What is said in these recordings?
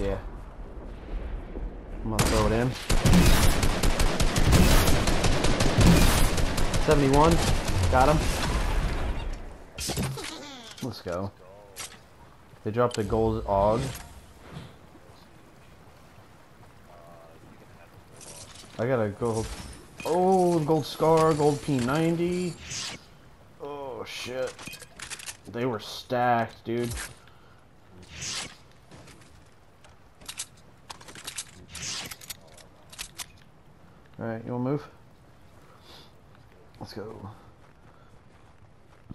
Yeah. I'm gonna throw it in. 71. Got him. Let's go. They dropped a gold AUG. I got a gold. Oh, gold scar, gold P90. Oh shit. They were stacked, dude. Alright, you wanna move? Let's go.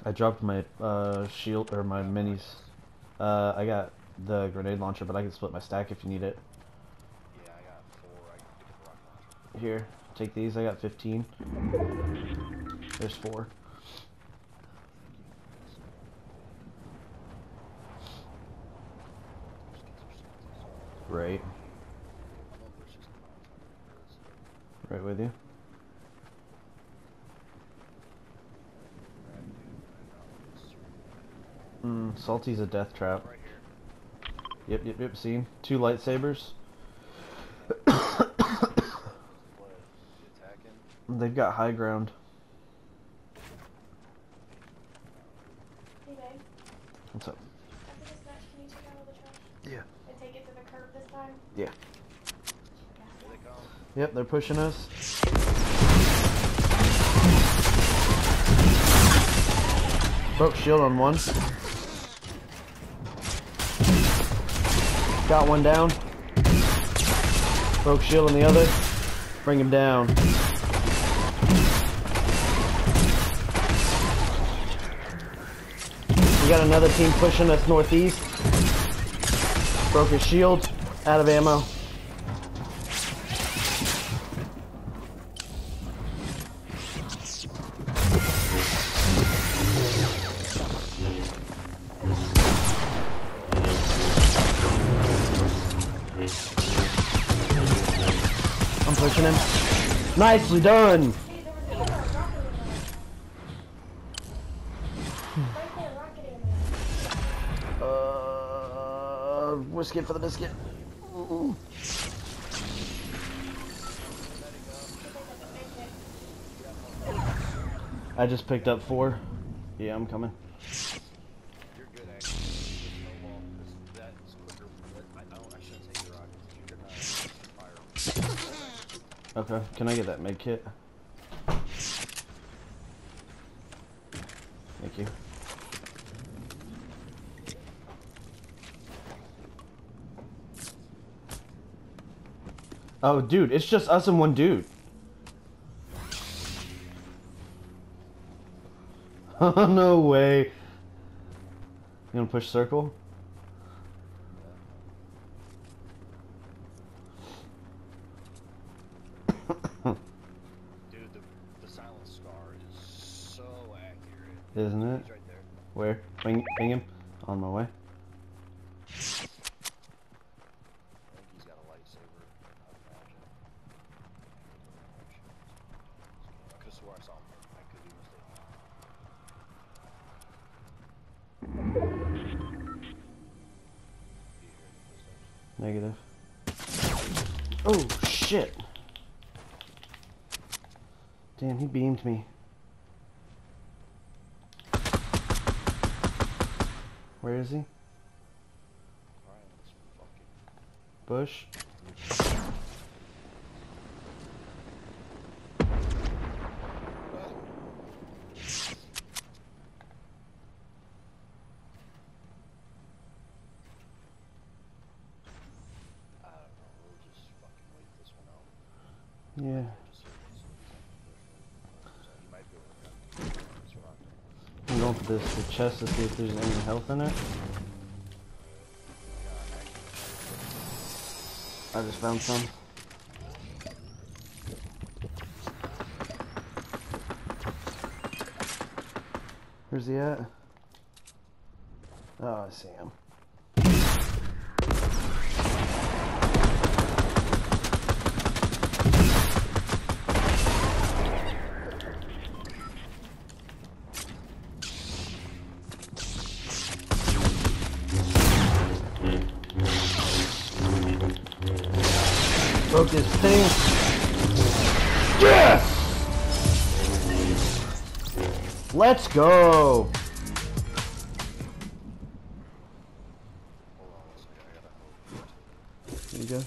I dropped my uh, shield or my minis. Uh, I got the grenade launcher, but I can split my stack if you need it. Yeah, I got four. I can get the rocket launcher. Here, take these. I got 15. There's four. Right. Right with you. Mm, Salty's a death trap. Right here. Yep, yep, yep. Seen two lightsabers. What? You attacking? They've got high ground. Hey babe, What's up? after this match, can you take out all the trash Yeah. and take it to the curb this time? Yeah. Here they come. Yep, they're pushing us. Broke shield on one. Got one down. Broke shield on the other. Bring him down. We got another team pushing us northeast. Broke his shield. Out of ammo. Pushing him. Nicely done. Hey, there was a rocket in there. Right there, rocket in there. Uh, whiskey for the biscuit. Ooh. I just picked up four. Yeah, I'm coming. You're good, actually. Just snowball, 'cause that's quicker. But I don't. I shouldn't take the rockets. You can uh, fire. Okay, can I get that med kit? Thank you. Oh, dude, it's just us and one dude. Oh, no way. You gonna push circle? Dude, the, the silent scar is so accurate. Isn't it? Where? Bring, bring him. On my way. I think he's got a lightsaber. I imagine. I could have swore I saw him. I could be mistaken. He heard the footsteps. Negative. Oh, shit. Damn, he beamed me. Where is he? Bush? I This the chest to see if there's any health in it. I just found some. Where's he at? Oh, I see him. Focus, ping. Yes! Let's go! There you go.